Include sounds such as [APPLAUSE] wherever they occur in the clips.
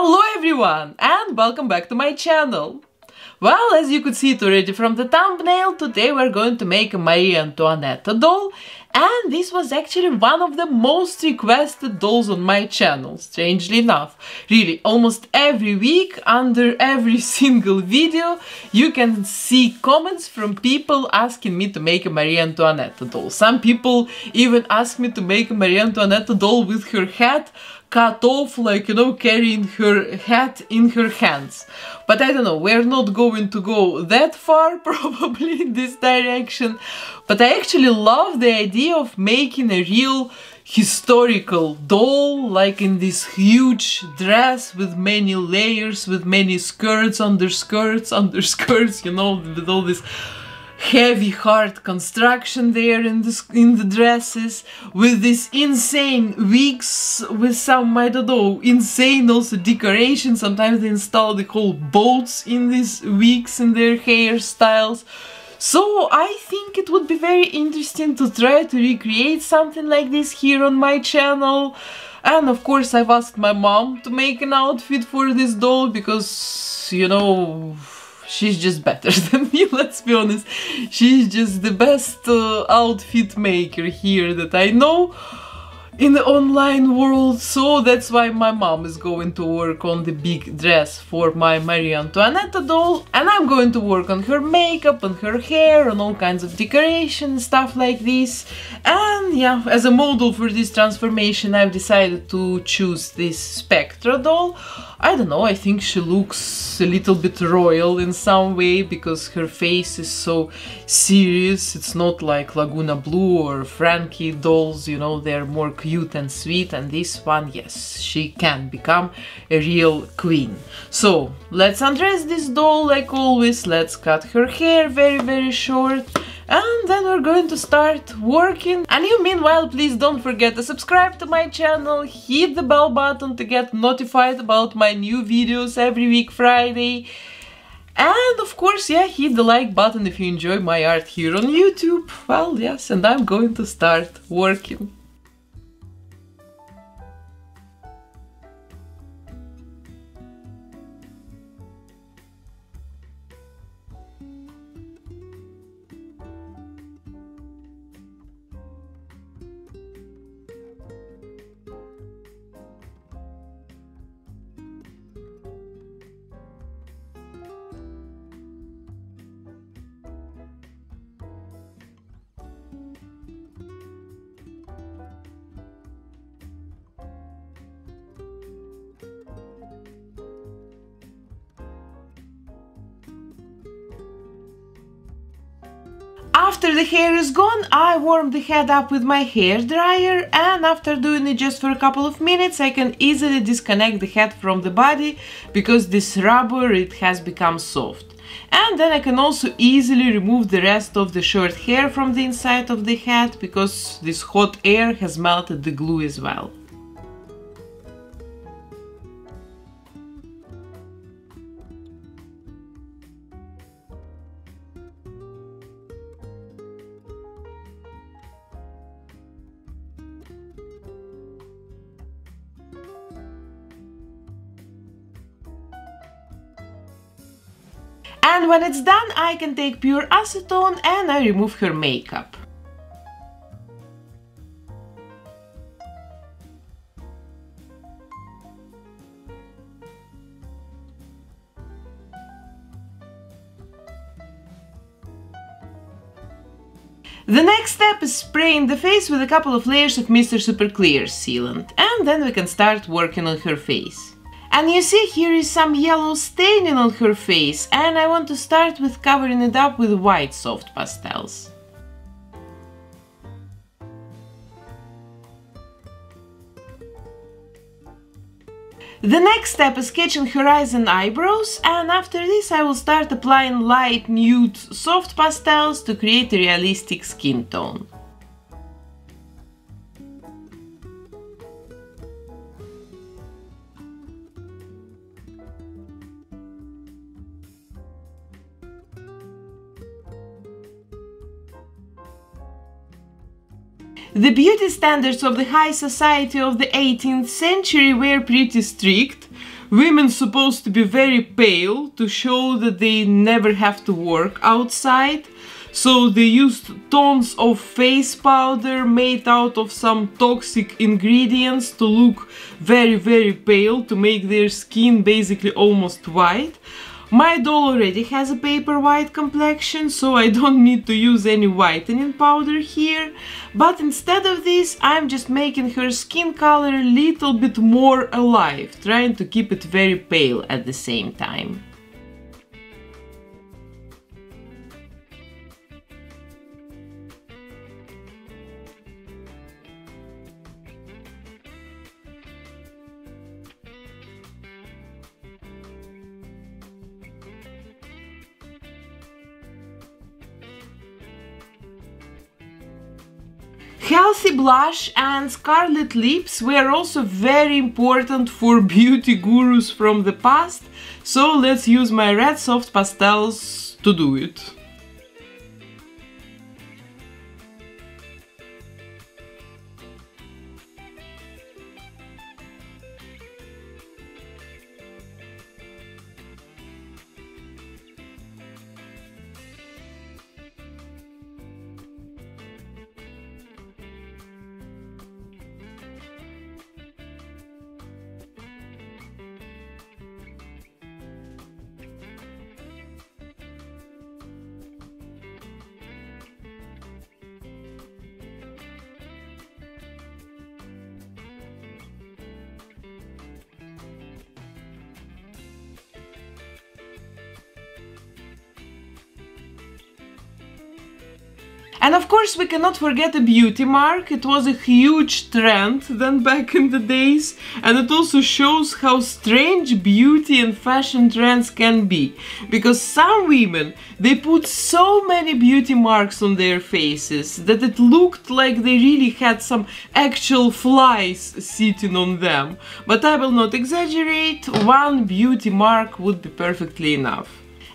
Hello everyone and welcome back to my channel. Well, as you could see it already from the thumbnail, today we're going to make a Marie Antoinette doll and this was actually one of the most requested dolls on my channel, strangely enough. Really, almost every week, under every [LAUGHS] single video, you can see comments from people asking me to make a Marie Antoinette doll. Some people even ask me to make a Marie Antoinette doll with her hat cut off, like, you know, carrying her hat in her hands. But I don't know, we're not going to go that far, [LAUGHS] probably, in this direction. But I actually love the idea of making a real historical doll, like in this huge dress with many layers, with many skirts, underskirts, [LAUGHS] underskirts, you know, with all this heavy hard construction there in the, in the dresses with these insane wigs with some I don't know insane also decoration. Sometimes they install the whole boats in these wigs in their hairstyles. So I think it would be very interesting to try to recreate something like this here on my channel. And of course I've asked my mom to make an outfit for this doll because you know she's just better [LAUGHS] than me, let's be honest. She's just the best uh, outfit maker here that I know in the online world, so that's why my mom is going to work on the big dress for my Marie Antoinette doll, and I'm going to work on her makeup, and her hair, and all kinds of decoration, stuff like this. And yeah, as a model for this transformation, I've decided to choose this Spectra doll. I don't know, I think she looks a little bit royal in some way because her face is so serious. It's not like Lagoona Blue or Frankie dolls, you know, they're more cute and sweet. And this one, yes, she can become a real queen. So let's undress this doll like always. Let's cut her hair very, very short and then we're going to start working. And you meanwhile, please don't forget to subscribe to my channel, hit the bell button to get notified about my new videos every week Friday. And of course, yeah, hit the like button if you enjoy my art here on YouTube. Well, yes, and I'm going to start working. After the hair is gone, I warm the head up with my hair dryer and after doing it just for a couple of minutes I can easily disconnect the head from the body because this rubber it has become soft. And then I can also easily remove the rest of the short hair from the inside of the head because this hot air has melted the glue as well. And when it's done, I can take pure acetone and I remove her makeup. The next step is spraying the face with a couple of layers of Mr. Super Clear sealant, and then we can start working on her face. And you see here is some yellow staining on her face and I want to start with covering it up with white soft pastels. The next step is sketching her eyes and eyebrows and after this I will start applying light nude soft pastels to create a realistic skin tone. The beauty standards of the high society of the 18th century were pretty strict, women supposed to be very pale to show that they never have to work outside. So they used tons of face powder made out of some toxic ingredients to look very very pale to make their skin basically almost white. My doll already has a paper white complexion, so I don't need to use any whitening powder here. But instead of this, I'm just making her skin color a little bit more alive, trying to keep it very pale at the same time. Healthy blush and scarlet lips were also very important for [LAUGHS] beauty gurus from the past, so let's use my red soft pastels to do it. And of course we cannot forget a beauty mark, it was a huge trend then back in the days and it also shows how strange beauty and fashion trends can be. Because some women, they put so many beauty marks on their faces that it looked like they really had some actual flies sitting on them. But I will not exaggerate, one beauty mark would be perfectly enough.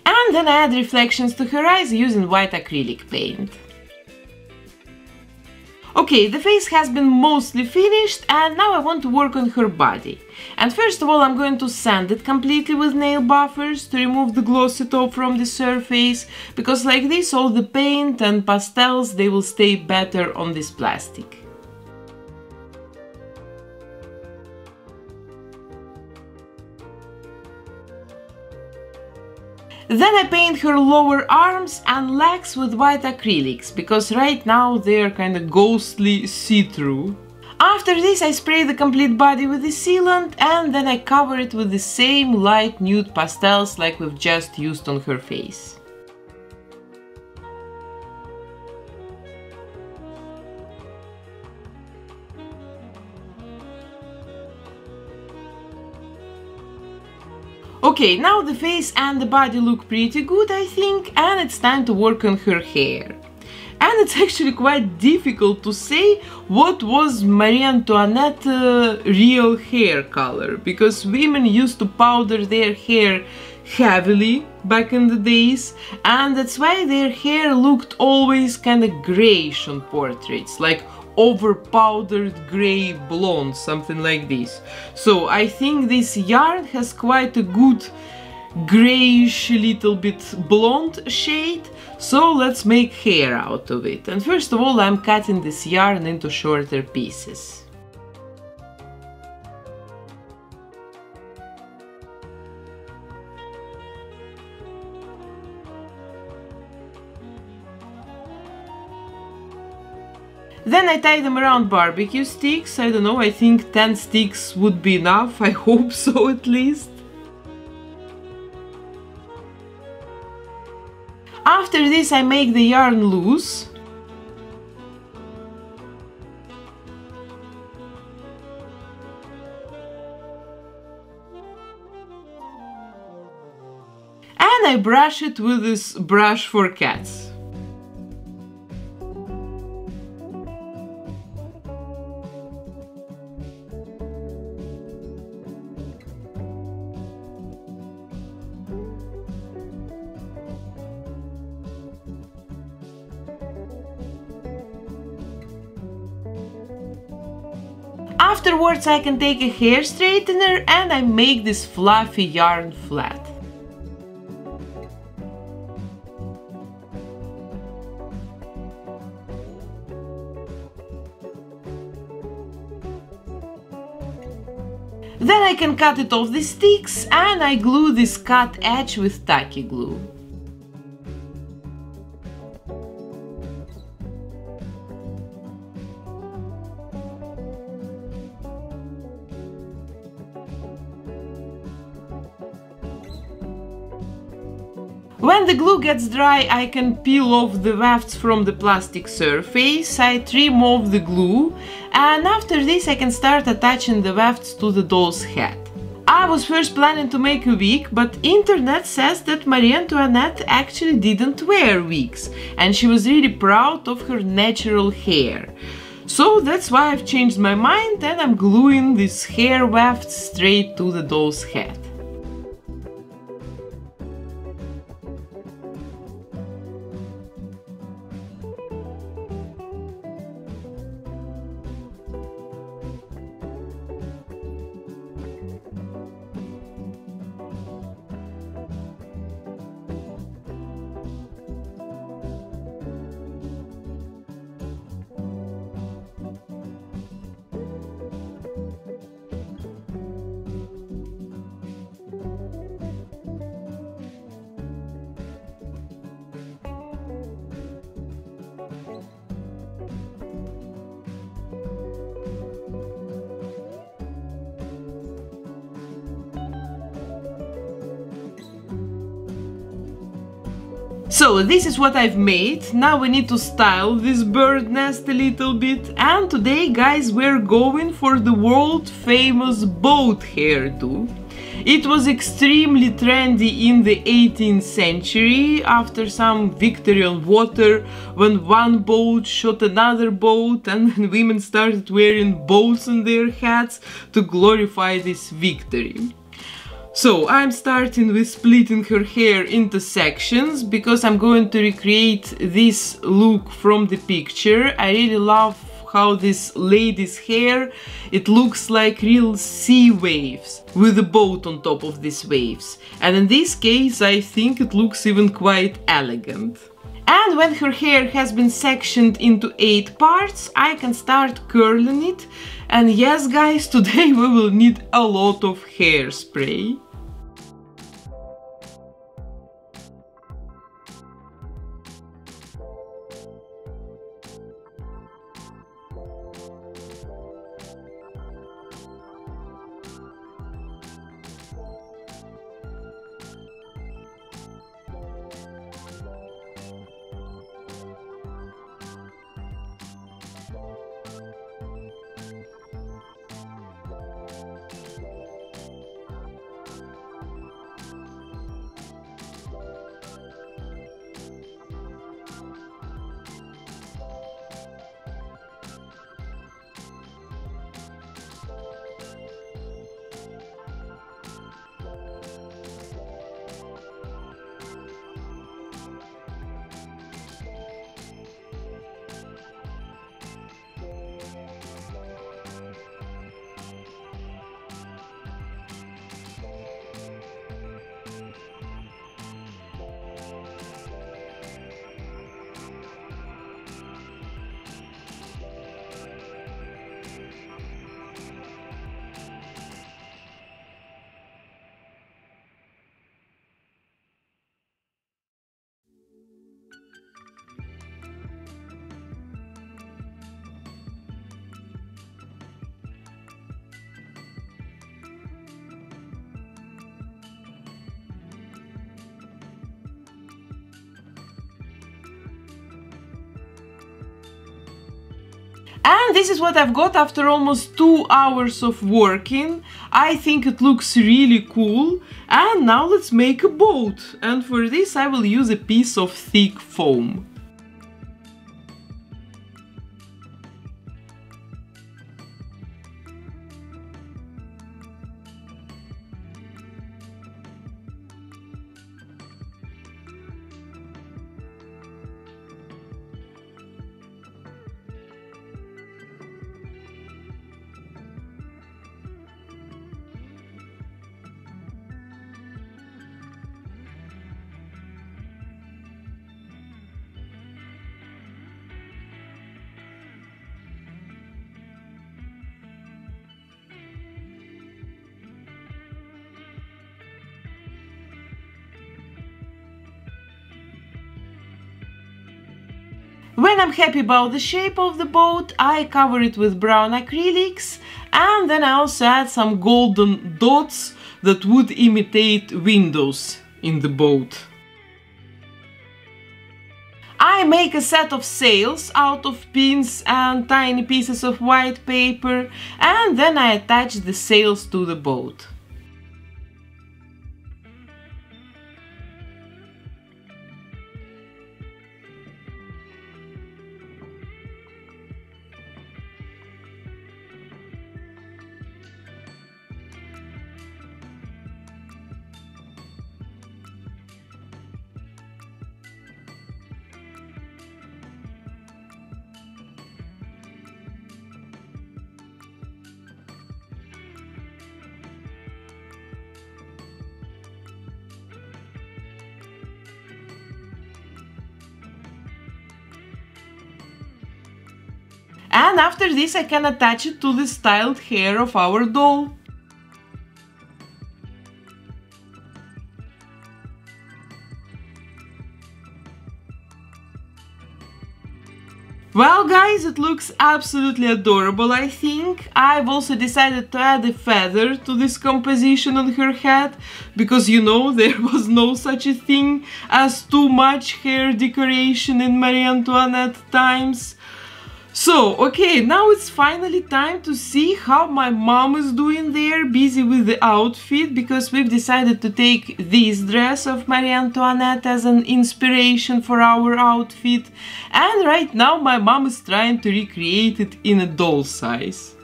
And then add reflections to her eyes using white acrylic paint. Okay, the face has been mostly finished and now I want to work on her body. And first of all I'm going to sand it completely with nail buffers to remove the glossy top from the surface, because like this all the paint and pastels they will stay better on this plastic. Then I paint her lower arms and legs with white acrylics, because right now they're kinda ghostly see-through. After this I spray the complete body with the sealant and then I cover it with the same light nude pastels like we've just used on her face. Okay, now the face and the body look pretty good, I think, and it's time to work on her hair. And it's [LAUGHS] actually quite difficult to say what was Marie Antoinette's uh, real hair color, because women used to powder their hair heavily back in the days, and that's why their hair looked always kinda grayish on portraits, like over powdered gray blonde, something like this. So I think this yarn has quite a good grayish little bit blonde shade so let's make hair out of it and first of all I'm cutting this yarn into shorter pieces. Then I tie them around barbecue sticks, I don't know, I think 10 sticks would be enough, I [LAUGHS] hope so at least. After this I make the yarn loose. And I brush it with this brush for cats. Afterwards I can take a hair straightener and I make this fluffy yarn flat. Then I can cut it off the sticks and I glue this cut edge with tacky glue. When the glue gets dry, I can peel off the wefts from the plastic surface, I trim off the glue, and after this I can start attaching the wefts to the doll's head. I was first planning to make a wig, but internet says that Marie Antoinette actually didn't wear wigs, and she was really proud of her natural hair. So that's why I've changed my mind and I'm gluing this hair weft straight to the doll's head. So this is what I've made, now we need to style this bird nest a little bit and today guys we're going for the world famous boat hairdo. It was extremely trendy in the 18th century after some victory on water when one boat shot another boat [LAUGHS] and women started wearing boats on their hats to glorify this victory. So I'm starting with splitting her hair into sections because I'm going to recreate this look from the picture. I really love how this lady's hair, it looks like real sea waves with a boat on top of these waves. And in this case I think it looks even quite elegant. And when her hair has been sectioned into 8 parts, I can start curling it. And yes guys, [LAUGHS] today we will need a lot of hairspray. And this is what I've got after almost two hours of working. I think it looks really cool. And now let's make a boat. And for this I will use a piece of thick foam. I'm happy about the shape of the boat, I cover it with brown acrylics and then I also add some golden dots that would imitate windows in the boat. I make a set of sails out of pins and tiny pieces of white paper and then I attach the sails to the boat. And after this I can attach it to the styled hair of our doll. Well guys, it looks absolutely adorable I think. I've also decided to add a feather to this composition on her head because you know [LAUGHS] there was no such a thing as too much hair decoration in Marie Antoinette times. So, okay, now it's finally time to see how my mom is doing there, busy with the outfit, because we've decided to take this dress of Marie Antoinette as an inspiration for our outfit. And right now my mom is trying to recreate it in a doll size.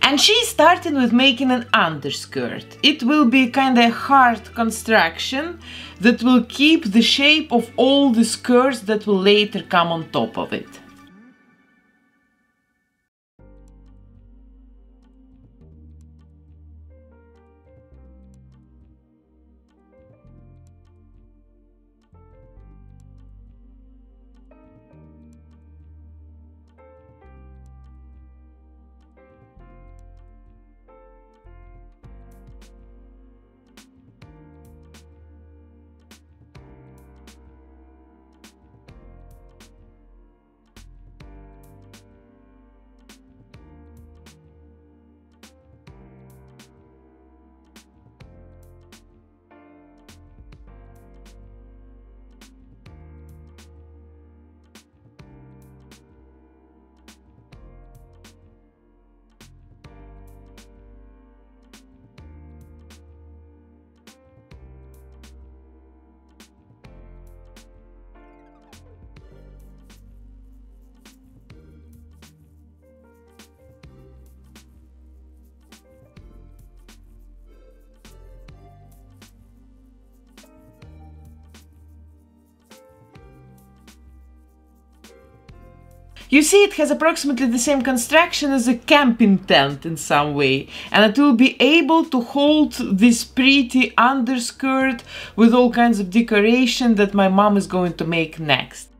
And she's starting with making an underskirt. It will be kind of hard construction that will keep the shape of all the skirts that will later come on top of it. You see it has approximately the same construction as a camping tent in some way and it will be able to hold this pretty underskirt with all kinds of decoration that my mom is going to make next.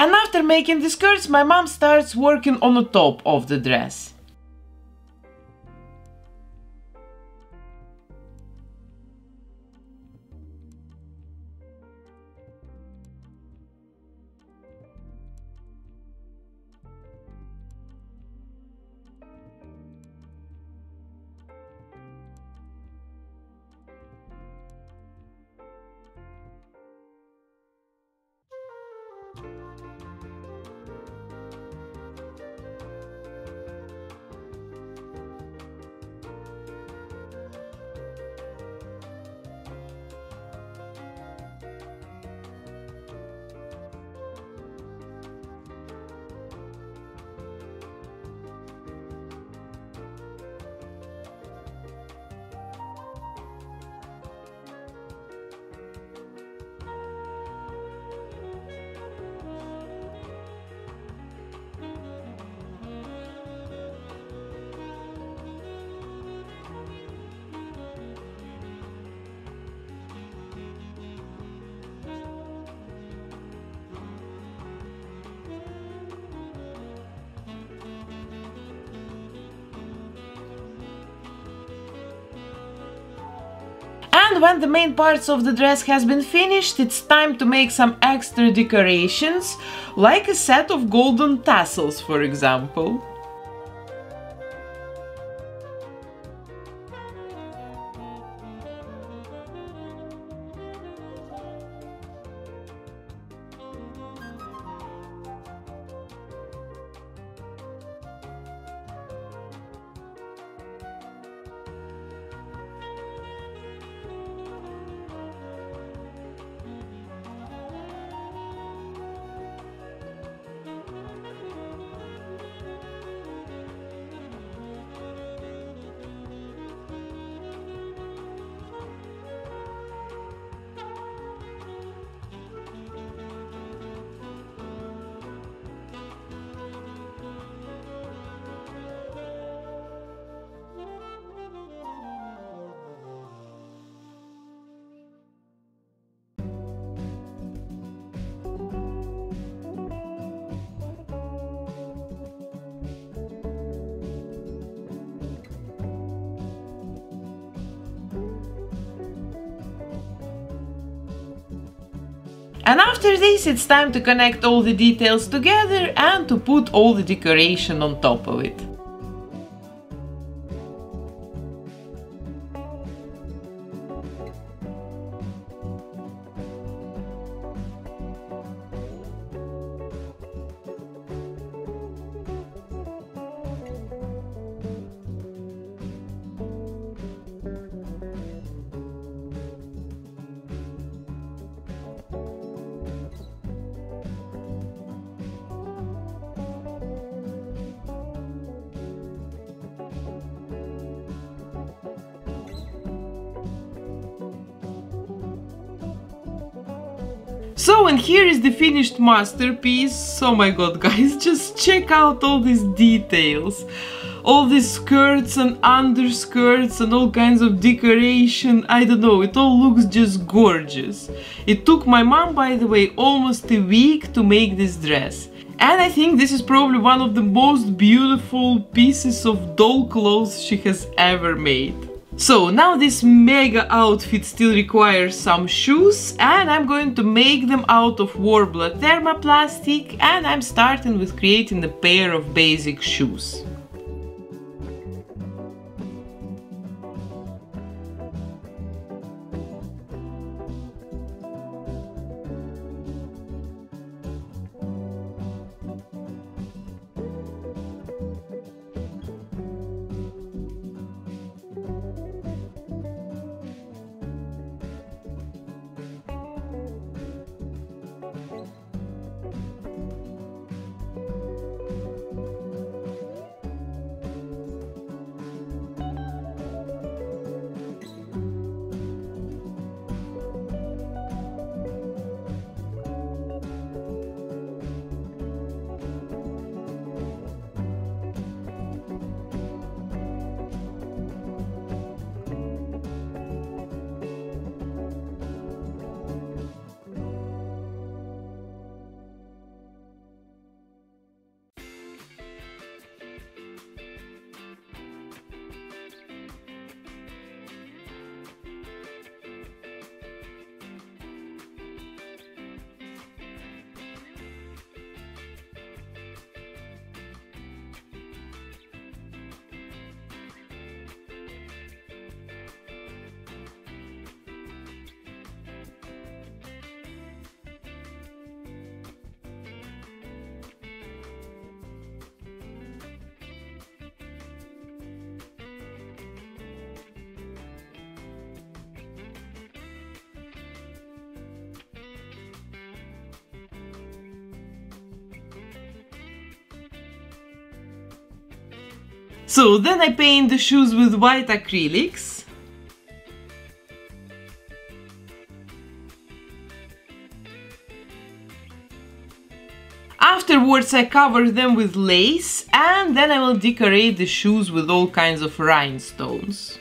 And after making the skirts, my mom starts working on the top of the dress. And when the main parts of the dress has been finished, it's time to make some extra decorations, like a set of golden tassels for example. And after this it's time to connect all the details together and to put all the decoration on top of it. So and here is the finished masterpiece. Oh my god [LAUGHS] guys, just check out all these details. All these skirts and underskirts and all kinds of decoration. I don't know, it all looks just gorgeous. It took my mom, by the way, almost a week to make this dress. And I think this is probably one of the most beautiful pieces of doll clothes she has ever made. So now this mega outfit still requires some shoes and I'm going to make them out of Worbla thermoplastic and I'm starting with creating a pair of basic shoes. So then I paint the shoes with white acrylics. Afterwards I cover them with lace and then I will decorate the shoes with all kinds of rhinestones.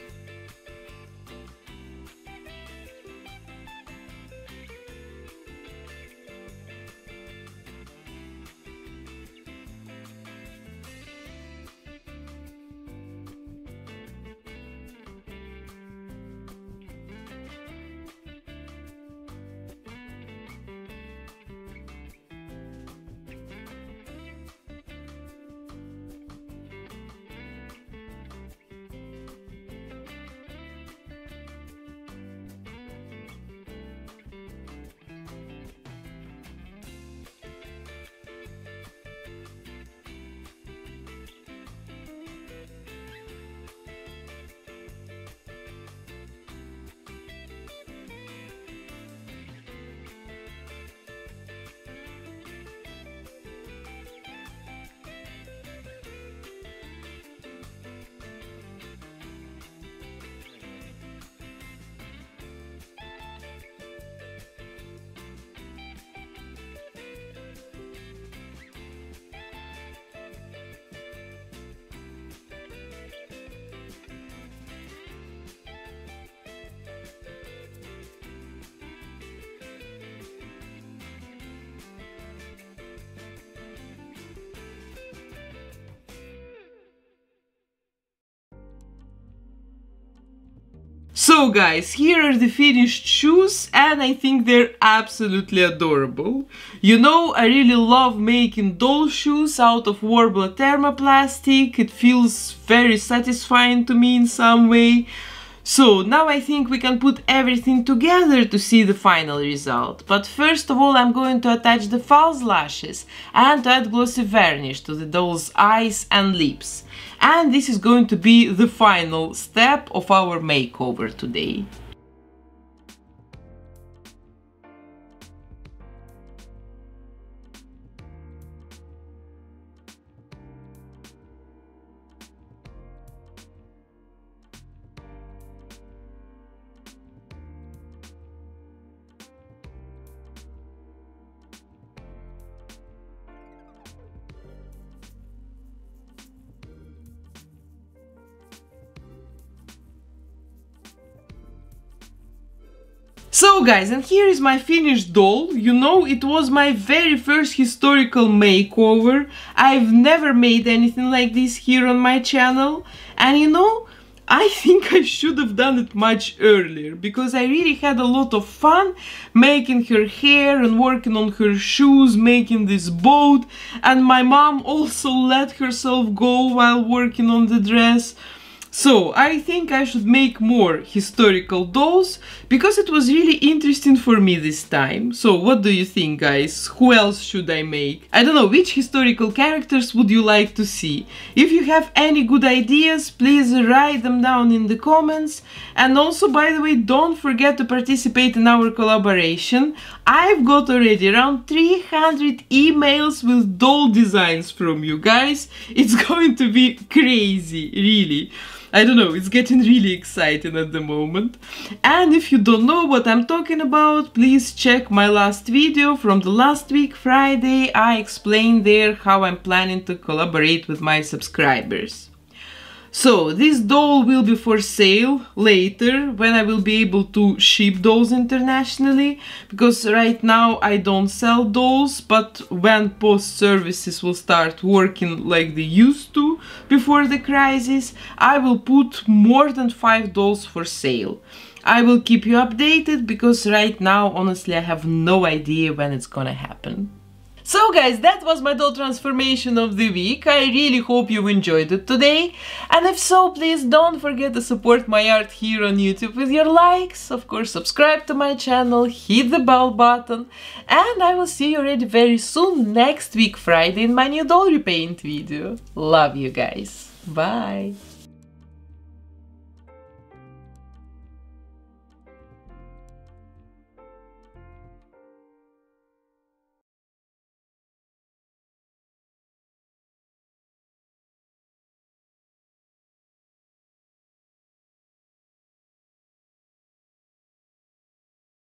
So guys, here are the finished shoes and I think they're absolutely adorable. You know, I really love making doll shoes out of Worbla thermoplastic. It feels very satisfying to me in some way. So now I think we can put everything together to see the final result. But first of all I'm going to attach the false lashes and add glossy varnish to the doll's eyes and lips. And this is going to be the final step of our makeover today. Guys, and here is my finished doll. You know, it was my very first historical makeover. I've never made anything like this here on my channel. And you know, I [LAUGHS] think I should have done it much earlier because I really had a lot of fun making her hair and working on her shoes, making this boat and my mom also let herself go while working on the dress. So I think I should make more historical dolls because it was really interesting for me this time. So what do you think guys? Who else should I make? I don't know, which historical characters would you like to see? If you have any good ideas, please write them down in the comments. And also, by the way, don't forget to participate in our collaboration. I've got already around 300 emails with doll designs from you guys. [LAUGHS] It's going to be crazy, really. I don't know, it's getting really exciting at the moment. And if you don't know what I'm talking about, please check my last video from the last week Friday. I explained there how I'm planning to collaborate with my subscribers. So this doll will be for sale later when I will be able to ship dolls internationally because right now I don't sell dolls but when post services will start working like they used to before the crisis I will put more than 5 dolls for sale. I will keep you updated because right now honestly I have no idea when it's gonna happen. So guys, that was my doll transformation of the week. I really hope you enjoyed it today. And if so, please don't forget to support my art here on YouTube with your likes. Of course, subscribe to my channel, hit the bell button. And I will see you already very soon next week Friday in my new doll repaint video. Love you guys. Bye.